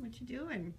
What you doing?